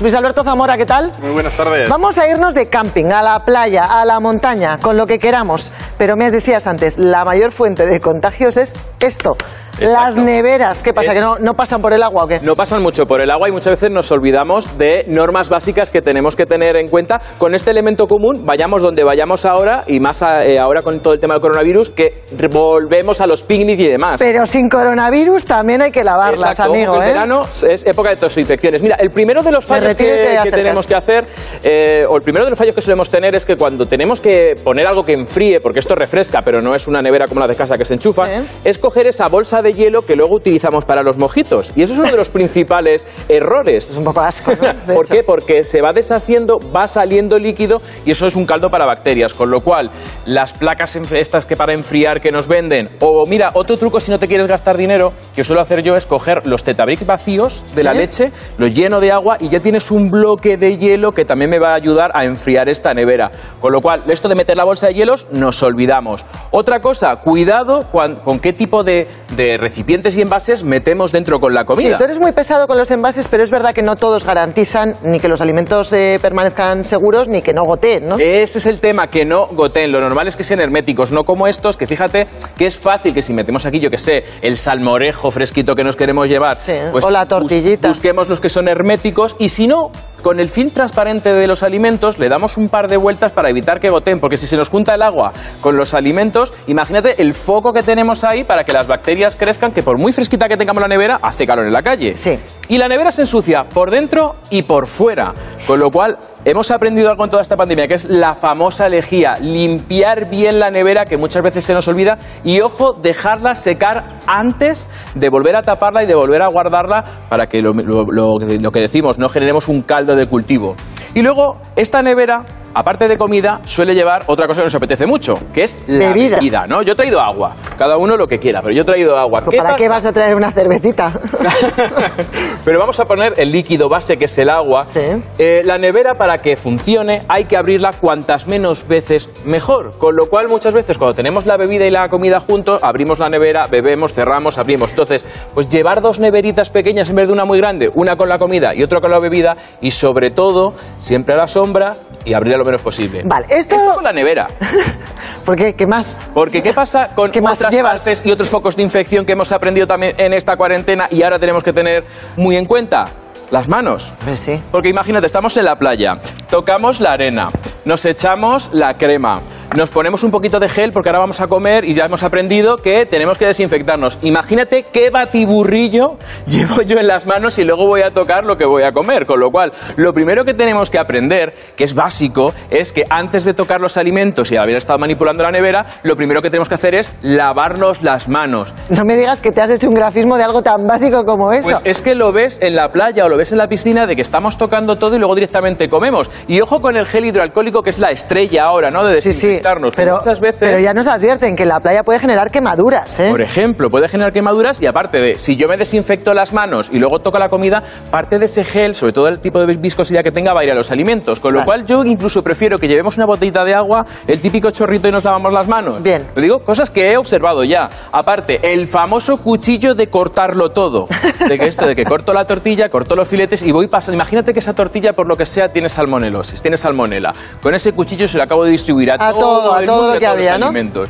Luis Alberto Zamora, ¿qué tal? Muy buenas tardes. Vamos a irnos de camping, a la playa, a la montaña, con lo que queramos. Pero me decías antes, la mayor fuente de contagios es esto. Las neveras, ¿qué pasa? Es- ¿Que no, no pasan por el agua o qué? No pasan mucho por el agua y muchas veces nos olvidamos de normas básicas que tenemos que tener en cuenta con este elemento común, vayamos donde vayamos ahora y más a- eh, ahora con todo el tema del coronavirus, que volvemos a los picnics y demás. Pero sin coronavirus también hay que lavarlas, Exacto, amigo. ¿eh? el verano es época de tosinfecciones. Mira, el primero de los Me fallos que, que tenemos que hacer, eh, o el primero de los fallos que solemos tener es que cuando tenemos que poner algo que enfríe, porque esto refresca, pero no es una nevera como la de casa que se enchufa, es coger esa bolsa de hielo que luego utilizamos para los mojitos. Y eso es uno de los principales errores. Es un poco asco, ¿no? ¿Por hecho. qué? Porque se va deshaciendo, va saliendo líquido y eso es un caldo para bacterias. Con lo cual, las placas estas que para enfriar que nos venden, o mira, otro truco si no te quieres gastar dinero, que suelo hacer yo es coger los tetabric vacíos de la ¿Sí? leche, los lleno de agua y ya tienes un bloque de hielo que también me va a ayudar a enfriar esta nevera. Con lo cual, esto de meter la bolsa de hielos, nos olvidamos. Otra cosa, cuidado con qué tipo de, de recipientes y envases metemos dentro con la Sí, comida. tú eres muy pesado con los envases, pero es verdad que no todos garantizan ni que los alimentos eh, permanezcan seguros ni que no goteen, ¿no? Ese es el tema, que no goteen. Lo normal es que sean herméticos, no como estos, que fíjate que es fácil que si metemos aquí, yo que sé, el salmorejo fresquito que nos queremos llevar, pues Sí, o la bus- tortillita. busquemos los que son herméticos y si no, con el film transparente de los alimentos le damos un par de vueltas para evitar que goteen, porque si se nos junta el agua con los alimentos, imagínate el foco que tenemos ahí para que las bacterias crezcan, que por muy fresquita que tengamos la nevera, hace calor en la calle. Sí. Y la nevera se ensucia por dentro y por fuera. Con lo cual, hemos aprendido algo en toda esta pandemia, que es la famosa lejía. Limpiar bien la nevera, que muchas veces se nos olvida. Y ojo, dejarla secar antes de volver a taparla y de volver a guardarla para que lo, lo- lo- lo que decimos, no generemos un caldo de cultivo. Y luego, esta nevera, aparte de comida, suele llevar otra cosa que nos apetece mucho, que es la Bebida. bebida. ¿no? Yo he traído agua. Cada uno lo que quiera, pero yo he traído agua. Pues ¿Para qué pasa? vas a traer una cervecita? Pero vamos a poner el líquido base, que es el agua. Sí. Eh, la nevera, para que funcione, hay que abrirla cuantas menos veces mejor. Con lo cual, muchas veces, cuando tenemos la bebida y la comida juntos, abrimos la nevera, bebemos, cerramos, abrimos. Entonces, pues llevar dos neveritas pequeñas en vez de una muy grande, una con la comida y otra con la bebida, y sobre todo, siempre a la sombra y abrirla lo menos posible. Vale, esto- con la nevera. ¿Por qué? ¿Qué más? Porque ¿qué pasa con ¿Qué más otras llevas? partes y otros focos de infección que hemos aprendido también en esta cuarentena y ahora tenemos que tener muy en cuenta? Las manos. Sí. Porque imagínate, estamos en la playa, tocamos la arena, nos echamos la crema, nos ponemos un poquito de gel porque ahora vamos a comer y ya hemos aprendido que tenemos que desinfectarnos. Imagínate qué batiburrillo llevo yo en las manos y luego voy a tocar lo que voy a comer. Con lo cual, lo primero que tenemos que aprender, que es básico, es que antes de tocar los alimentos y haber estado manipulando la nevera, lo primero que tenemos que hacer es lavarnos las manos. No me digas que te has hecho un grafismo de algo tan básico como eso. Pues es que lo ves en la playa o lo ves en la piscina de que estamos tocando todo y luego directamente comemos. Y ojo con el gel hidroalcohólico que es la estrella ahora, ¿no? De sí, sí. Que Pero, muchas veces, pero ya nos advierten que la playa puede generar quemaduras, ¿eh? por ejemplo, puede generar quemaduras y aparte de, si yo me desinfecto las manos y luego toco la comida, parte de ese gel, sobre todo el tipo de viscosidad que tenga, va a ir a los alimentos. Con lo Vale. cual yo incluso prefiero que llevemos una botellita de agua, el típico chorrito y nos lavamos las manos. Bien. Lo digo, cosas que he observado ya. Aparte, el famoso cuchillo de cortarlo todo. De que esto, de que corto la tortilla, corto los filetes y voy pasando. Imagínate que esa tortilla, por lo que sea, tiene salmonelosis, tiene salmonela. Con ese cuchillo se lo acabo de distribuir a, A todo, a el todo mundo lo que había, ¿no? alimentos.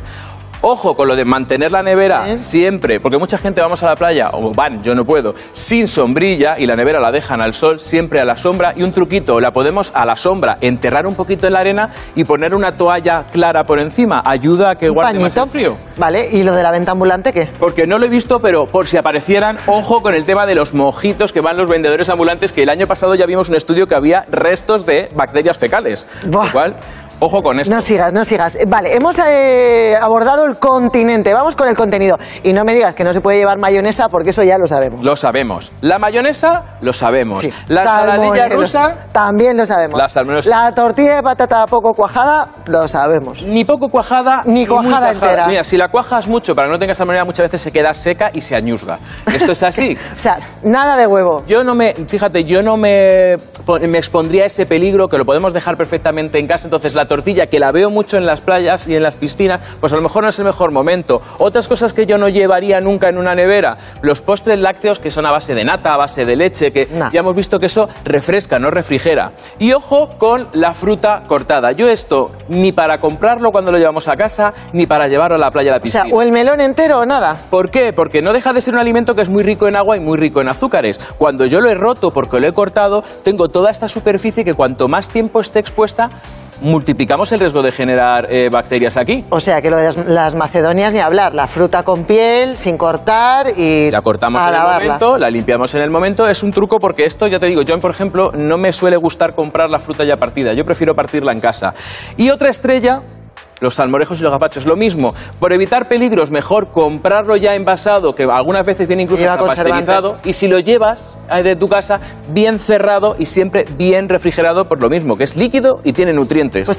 Ojo con lo de mantener la nevera siempre, porque mucha gente vamos a la playa, o van, yo no puedo, sin sombrilla y la nevera la dejan al sol, siempre a la sombra. Y un truquito, la podemos a la sombra enterrar un poquito en la arena y poner una toalla clara por encima. Ayuda a que guarde más el pañito. frío. Vale, ¿y lo de la venta ambulante qué? Porque no lo he visto, pero por si aparecieran, ojo con el tema de los mojitos que van los vendedores ambulantes, que el año pasado ya vimos un estudio que había restos de bacterias fecales. Buah. Lo cual, ojo con esto. No sigas, no sigas. Eh, Vale, hemos eh, abordado el continente. Vamos con el contenido. Y no me digas que no se puede llevar mayonesa porque eso ya lo sabemos. Lo sabemos. La mayonesa, lo sabemos. Sí. La ensaladilla rusa, También lo sabemos. La. La tortilla de patata poco cuajada, lo sabemos. ni poco cuajada, Ni cuajada entera. Mira, si la cuajas mucho para que no tenga salmonela, muchas veces se queda seca y se añusga. Esto es así. O sea, nada de huevo. Yo no me, fíjate, yo no me, me expondría a ese peligro que lo podemos dejar perfectamente en casa. Entonces, la la tortilla, que la veo mucho en las playas y en las piscinas, pues a lo mejor no es el mejor momento. Otras cosas que yo no llevaría nunca en una nevera, los postres lácteos que son a base de nata, a base de leche, que No. ya hemos visto que eso refresca, no refrigera. Y ojo con la fruta cortada. Yo esto ni para comprarlo cuando lo llevamos a casa, ni para llevarlo a la playa a la O piscina. sea, o el melón entero o nada. ¿Por qué? Porque no deja de ser un alimento que es muy rico en agua y muy rico en azúcares. Cuando yo lo he roto porque lo he cortado, tengo toda esta superficie que cuanto más tiempo esté expuesta, multiplicamos el riesgo de generar eh, bacterias aquí. O sea, que lo de las, las macedonias ni hablar. La fruta con piel, sin cortar y La cortamos en el momento, la limpiamos en el momento. Es un truco porque esto, ya te digo, yo, por ejemplo, no me suele gustar comprar la fruta ya partida. Yo prefiero partirla en casa. Y otra estrella. Los salmorejos y los gazpachos, lo mismo. Por evitar peligros, mejor comprarlo ya envasado, que algunas veces viene incluso hasta pasteurizado. Y si lo llevas eh, de tu casa, bien cerrado y siempre bien refrigerado por lo mismo, que es líquido y tiene nutrientes. Pues